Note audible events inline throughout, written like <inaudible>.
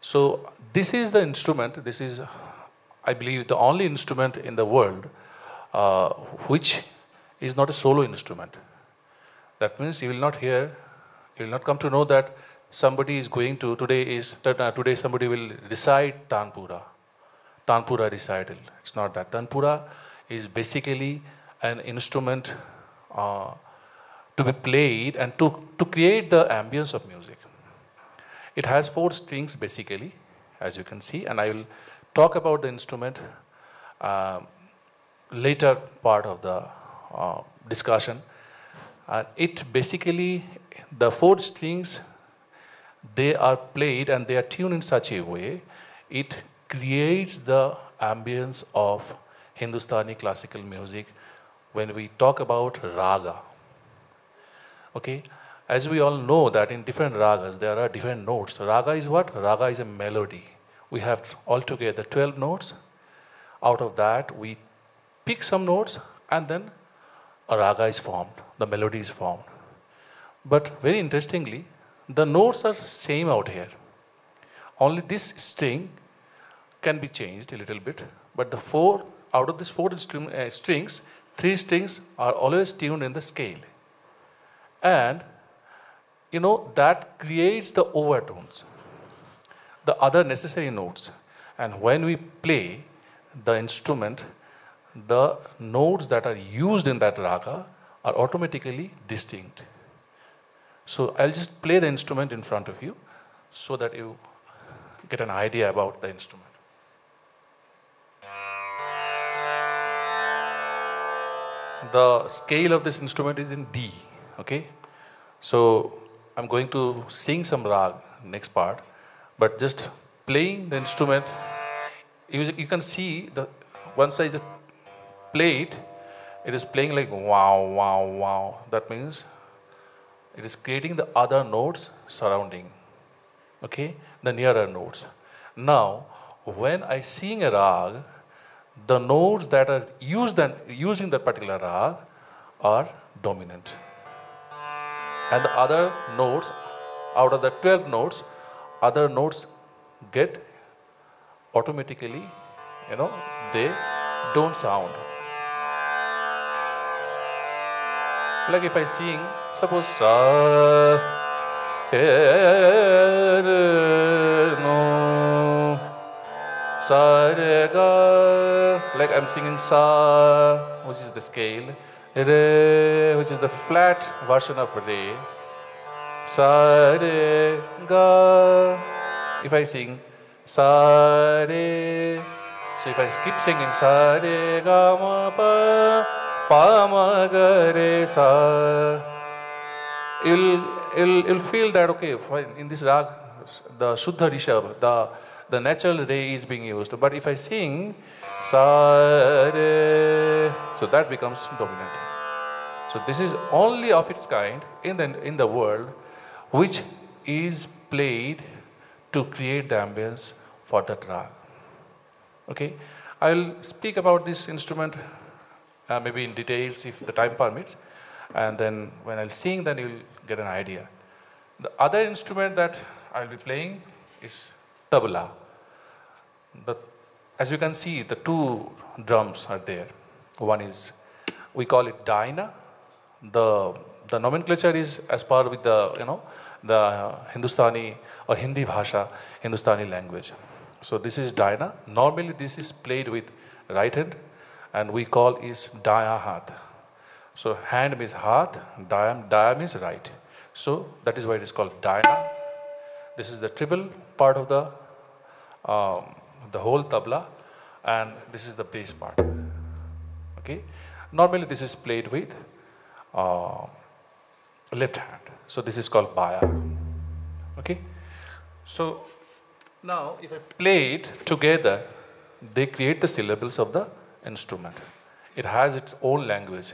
So this is the instrument, this is, I believe, the only instrument in the world uh, which is not a solo instrument. That means you will not hear, you will not come to know that somebody is going to, today is, uh, today somebody will recite Tanpura, Tanpura recital. It's not that. Tanpura is basically an instrument uh, to be played and to, to create the ambience of music. It has four strings basically, as you can see, and I will talk about the instrument uh, later part of the uh, discussion. Uh, it basically, the four strings, they are played and they are tuned in such a way, it creates the ambience of Hindustani classical music when we talk about raga. Okay, as we all know that in different ragas there are different notes. Raga is what? Raga is a melody. We have altogether 12 notes. Out of that we pick some notes and then a raga is formed, the melody is formed. But very interestingly, the notes are same out here. Only this string can be changed a little bit, but the four, out of these four uh, strings, three strings are always tuned in the scale. And, you know, that creates the overtones, the other necessary notes. And when we play the instrument, the notes that are used in that raga are automatically distinct. So I'll just play the instrument in front of you so that you get an idea about the instrument. The scale of this instrument is in D, okay? So I'm going to sing some rag next part, but just playing the instrument, you, you can see the once I play it, it is playing like wow, wow, wow. That means it is creating the other notes surrounding, okay, the nearer notes. Now, when I sing a rag, the notes that are used and using that particular rag are dominant. And the other notes, out of the 12 notes, other notes get automatically, you know, they don't sound. Like if I sing, suppose sa no like I'm singing sa which is the scale re which is the flat version of re. Sa re ga. If I sing sa re so if I keep singing sa re ga ma pa Pamagare sa. You'll, you'll, you'll feel that, okay, in this rag, the Shuddha Rishabh, the, the natural ray is being used. But if I sing sa re, so that becomes dominant. So this is only of its kind in the, in the world which is played to create the ambience for the rag. Okay, I'll speak about this instrument uh, maybe in details if the time permits. And then when I'll sing, then you'll get an idea. The other instrument that I'll be playing is tabla. But as you can see, the two drums are there. One is, we call it daina. The, the nomenclature is as per with the, you know, the Hindustani or Hindi bhasha, Hindustani language. So this is daina. Normally this is played with right hand and we call is daya hat. So hand means hat, daya, daya means right. So that is why it is called daya. This is the treble part of the um, the whole tabla, and this is the bass part. Okay. Normally this is played with uh, left hand. So this is called baya. Okay. So now if I play it together, they create the syllables of the instrument. It has its own language.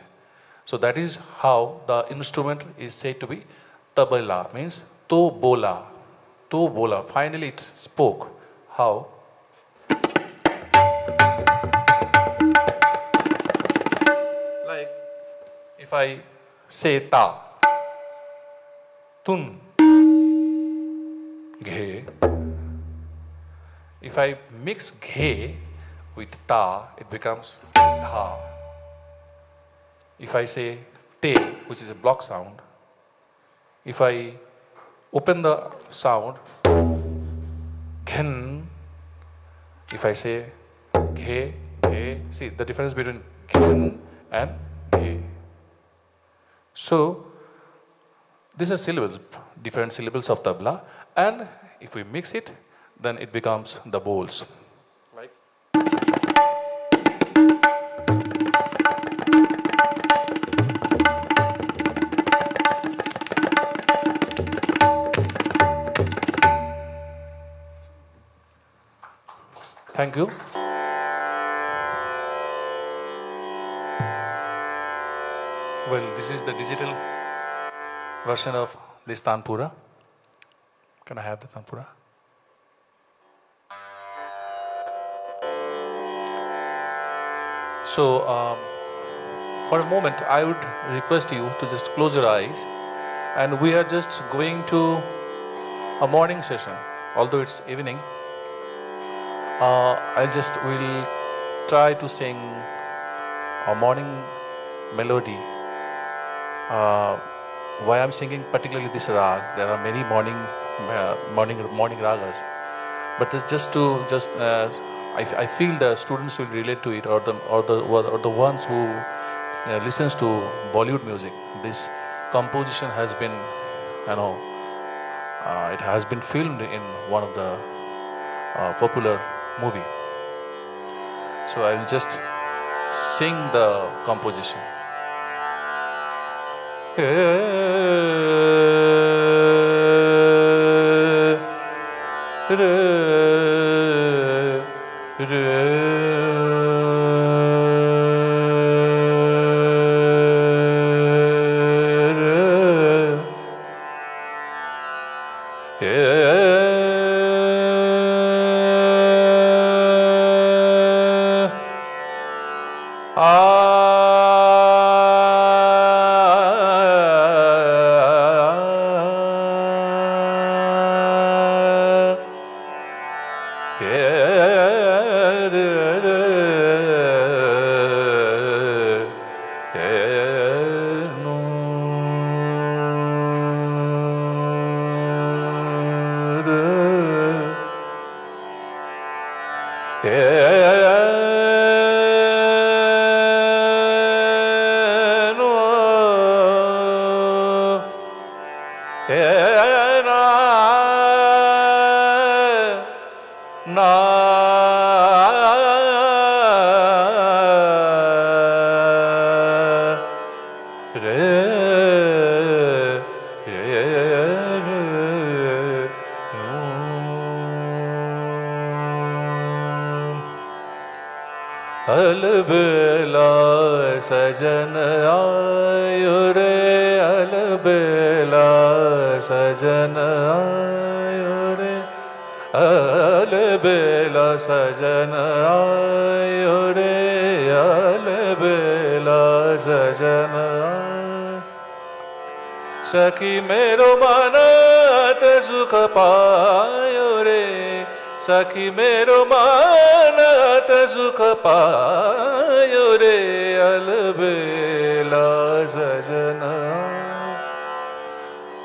So that is how the instrument is said to be tabla, means to bola. To bola. Finally it spoke. How? Like if I say ta, tun, ghe, If I mix ghe with ta, it becomes dha. If I say te, which is a block sound, if I open the sound, ghen, if I say ghe, ghe, see the difference between ghen and ghe. So, these are syllables, different syllables of tabla, and if we mix it, then it becomes the bols. Thank you. Well, this is the digital version of this Tanpura. Can I have the Tanpura? So, um, for a moment, I would request you to just close your eyes, and we are just going to a morning session, although it's evening. Uh, I just will try to sing a morning melody. Uh, why I'm singing particularly this rag? There are many morning uh, morning morning ragas, but it's just to just uh, I, I feel the students will relate to it, or the or the or the ones who uh, listens to Bollywood music. This composition has been, you know, uh, it has been filmed in one of the uh, popular movie. So I will just sing the composition. <laughs> अलबेला सजन आयो रे अलबेला सजन आयो रे। अलबेला सजन आयो रे। अल बेला सजन सखी मेरो मनत सुख पायो रे। सखी मेरो मनत सुख पायो रे। अल बेला सजन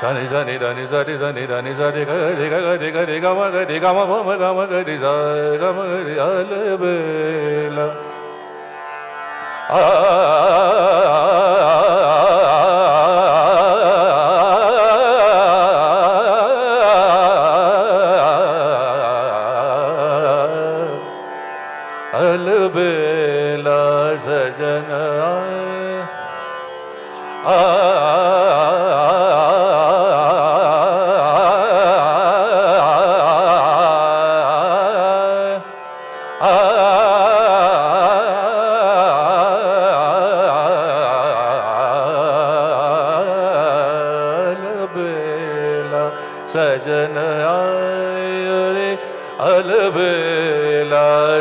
Sani sani dani sari sani dani sari ga ri ga ga ri ga ri ga ma ga ri ga ma ma ma ga ma ga ri sa ga ma ga ri ala bela. Ah.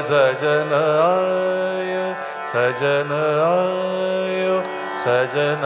सजन आय सजन